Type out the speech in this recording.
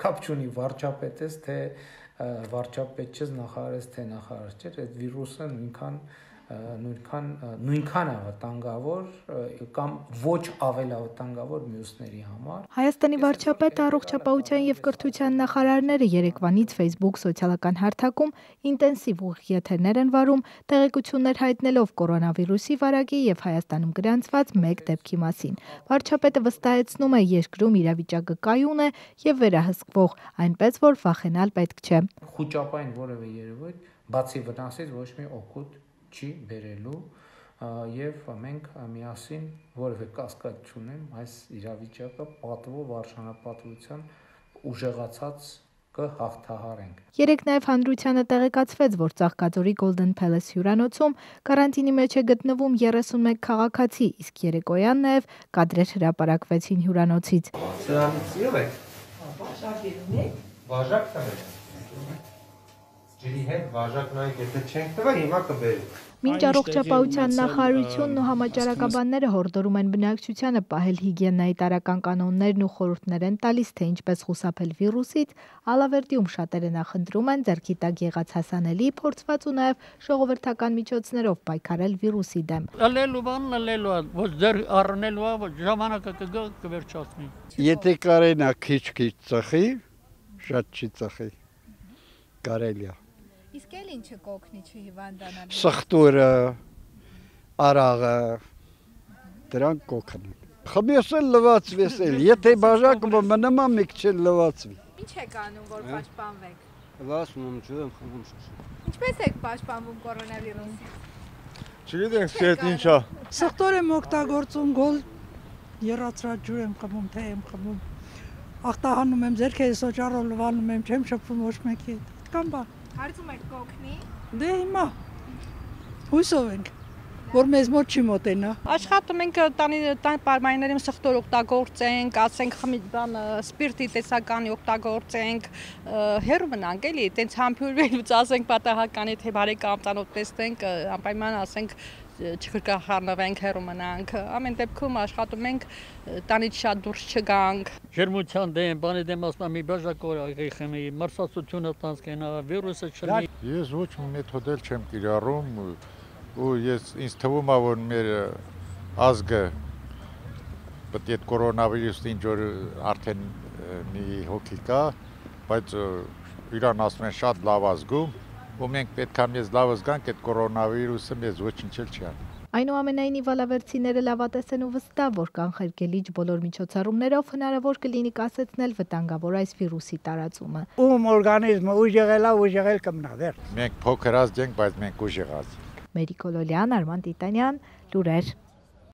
կապ չունի վարչապետ ես, թե վարչապետ չես, նախարար ես, թե նախարար չես, այդ վիրուսը նույնքան նույնքան նույնքան է վտանգավոր կամ ոչ ավելավտանգավոր մյուսների համար։ Հայաստանի վարչապետը առողջապահության եւ կրթության նախարարները Երևանից Facebook սոցիալական հարթակում ինտենսիվ ուղիեթերներ են վարում, տեղեկություններ հայտնելով կորոնավիրուսի վարակի եւ Հայաստանում գրանցված մեկ դեպքի մասին։ Վարչապետը վստահեցնում է, երկրում իրավիճակը կայուն է եւ վերահսկվող, այնպես որ վախենալ պետք չէ։ Խոճապային որևէ երևույթ բացի վնասից ոչ մի օգուտ չի բերելու եւ մենք միասին որևէ կասկած չունեմ այս իրավիճակը պատվով արժանապատվության ուժեղացած կհաղթահարենք։ Երեք նաև հանրությանը տեղեկացվեց, որ Ծաղկաձորի Golden Palace հյուրանոցում կարանտինի մեջ է գտնվում 31 քաղաքացի, իսկ երեկոյան նաև կադրեր հրապարակվեցին հյուրանոցից։ Սրանից յով եք։ Վաժակերում եք։ Վաժակ տվեք ջրի հետ վաժակ նայեք, եթե չենք տվել, հիմա կբերենք։ Մինչ առողջապահության նախարարությունն ու համաճարակաբանները հորդորում են բնակչությանը պահել հիգիենայի տարական կանոններն ու խորհուրդներ են տալիս, թե ինչպես խուսափել վիրուսից, Ալավերդիում շատերը նախընտրում են ձեռքի տակ եղած հասանելի, փորձված ու նաև ժողովրդական միջոցներով պայքարել վիրուսի դեմ։ Լելու բանն լելու ոչ ձեր առնելու ոչ ժամանակը կգա կվերջացնի։ Եթե կարենա քիչ-քիչ ծխի, շատ չի ծխի։ Կարելի է։ Իսկ էլ ինչը կօգնի չհիվանդանալու։ Սխտուրը, արաղը դրանք կօգնեն։ Խմես էլ լվացվես էլ, եթե բաժակը մնամա մի քիչ լվացվի։ Ինչ եք անում, որ պաշտպանվեք։ Լասում եմ ջուրեմ խմում շուշ։ Ինչպես եք պաշտպանվում կորոնավիրուսից։ Չգիտենք թե ինչա։ Սխտոր եմ օգտագործում գոլ երացրած ջուր եմ խմում, թե եմ խմում։ Ախտահանում եմ ձերքերս օճառով լվանում եմ, չեմ շփվում ոչ մեկի հետ կամ բան։ Հարցում եք կօգնի։ Դե հիմա հույսով ենք որ մեզ մոտ չի մոտենա։ Աշխատում ենք տանի տան պայմաններում սխտոր օգտագործենք, ասենք խմի բան սպիրտի տեսականի օգտագործենք, հերու մնանք էլի, տենց համբուրվելուց ասենք պատահականի թե բարեկամ ծանոթ տեսնենք, անպայման ասենք չկրկախառնվենք, հերու մնանք։ Ամեն դեպքում աշխատում ենք տանից շատ դուրս չգանք։ Ջերմության դեմ, բանի դեմ ասում մի բաժակ օրակի խմի, մրսածությունը տանց կենա, վիրուսը չլինի։ Ես ոչ մի մեթոդ չեմ կիրառում ու ես ինձ թվում է որ մեր ազգը պետք է կորոնավիրուսին ինչ որ արդեն մի հոգի կա, բայց իրան ասում են շատ լավ ազգում ու մենք պետք է մեզ լավ զգանք այդ կորոնավիրուսը մեզ ոչինչ չի անի։ Այնուամենայնիվ վալավերցիները լավատես են ու վստահ, որ կանխարգելիչ բոլոր միջոցառումներով հնարավոր կլինի կասեցնել վտանգավոր այս վիրուսի տարածումը։ Ում օրգանիզմը ուժեղելա, ուժեղել կմնա դեռ։ Մենք փոքր ազգ ենք, բայց մենք ուժեղած։ Մերիկոլոլյան, Արման Տիտանյան, լուրեր